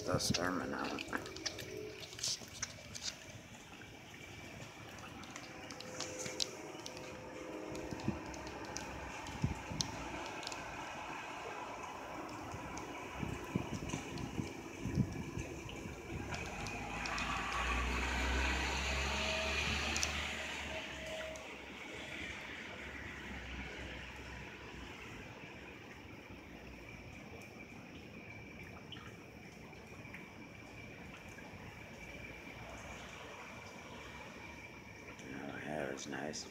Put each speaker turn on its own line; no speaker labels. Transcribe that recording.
this stuff's terminal. Nice.